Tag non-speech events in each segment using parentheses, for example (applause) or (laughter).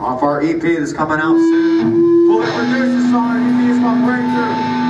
Off our EP that's coming out soon. Fully produced the song. EP is called Breakthrough.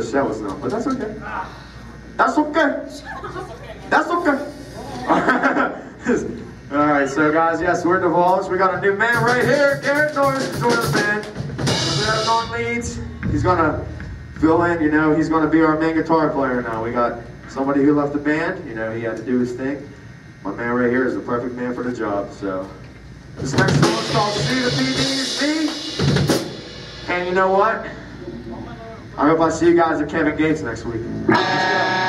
The show was done, but that's okay. That's okay. That's okay. (laughs) All right, so guys, yes, we're divulged. We got a new man right here, Garrett Norris, is joining the band. We have on leads. He's gonna fill in. You know, he's gonna be our main guitar player now. We got somebody who left the band. You know, he had to do his thing. My man right here is the perfect man for the job. So this next song is called "See the BDC." And you know what? I hope I see you guys at Kevin Gates next week. (laughs)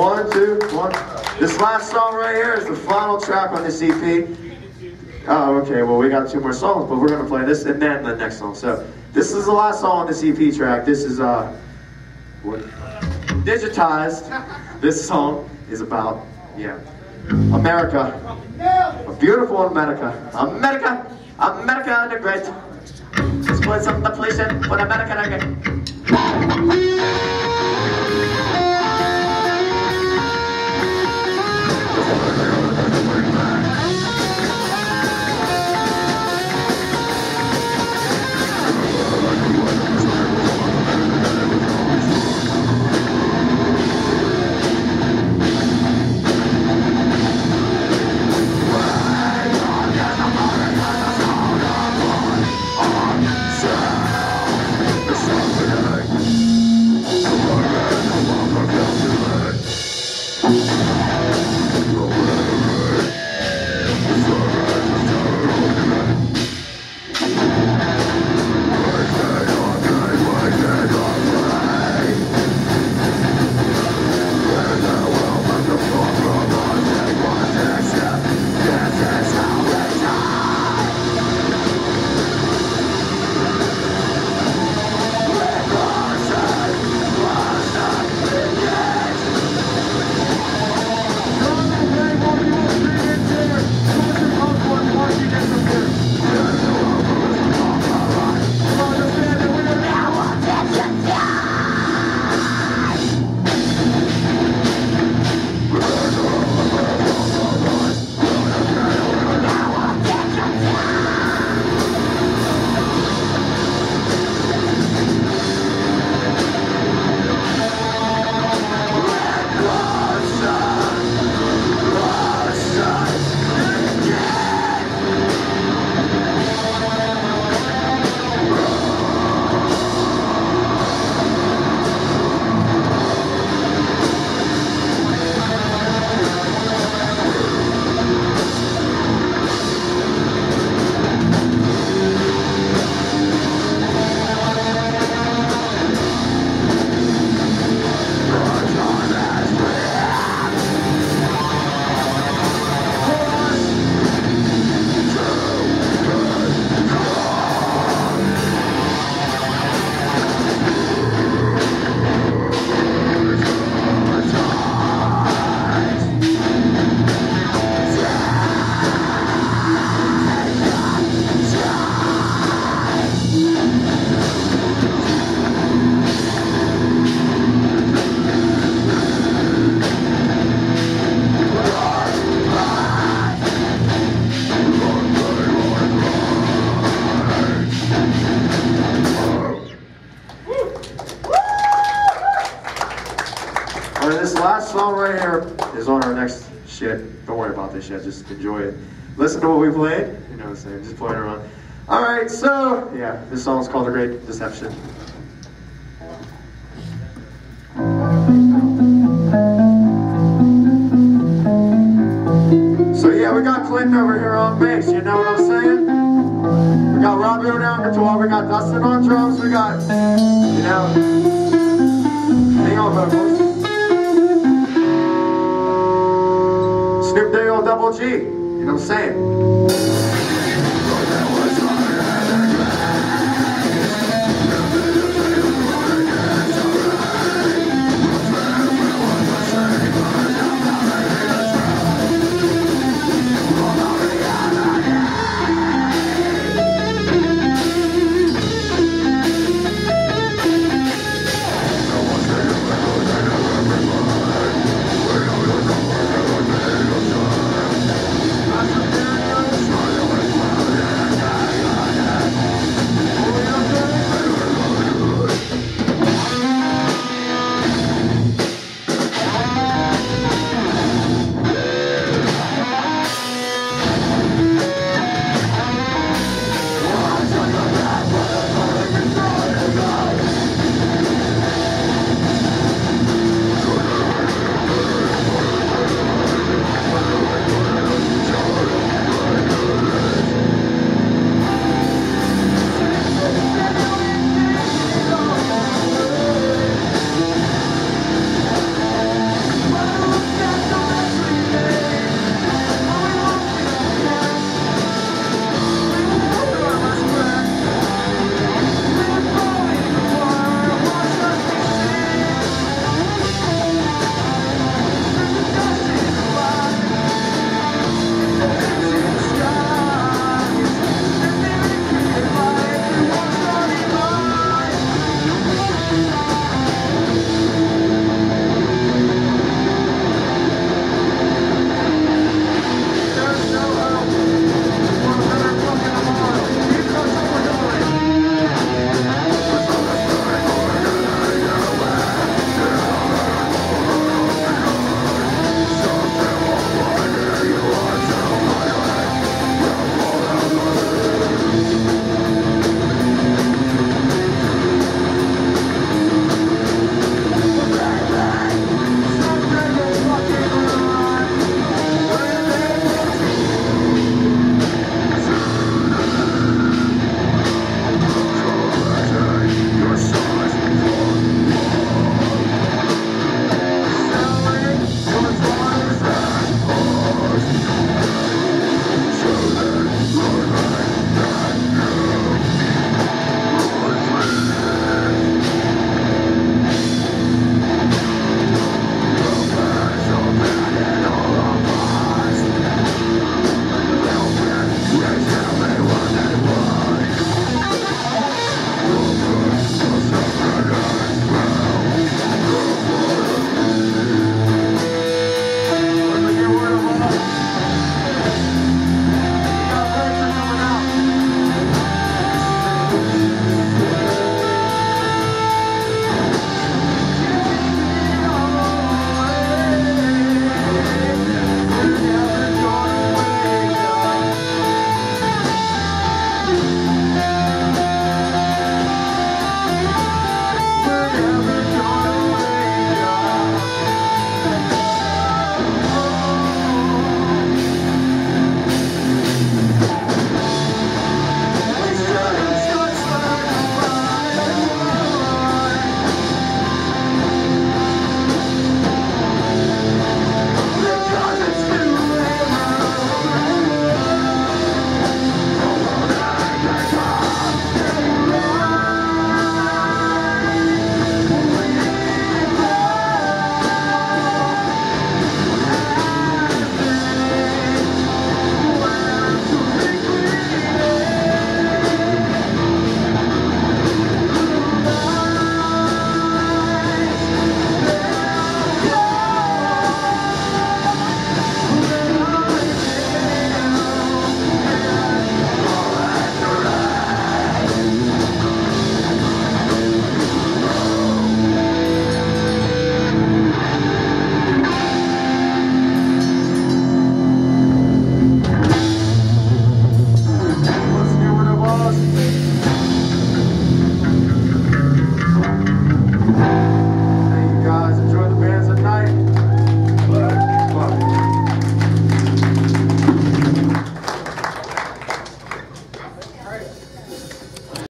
This last song right here is the final track on this EP. Oh, okay. Well, we got two more songs, but we're gonna play this and then the next song. So this is the last song on this EP track. This is uh, what? digitized. This song is about yeah, America, a beautiful America, America, America the great. Let's play some depletion for America again. This shit, just enjoy it. Listen to what we played, you know what I'm saying, just playing around. Alright, so, yeah, this song is called The Great Deception. So yeah, we got Clint over here on bass, you know what I'm saying? We got Robbie on guitar, we got Dustin on drums, we got, you know, hang on vocals. Snoop Dogg Double G. You know what I'm saying?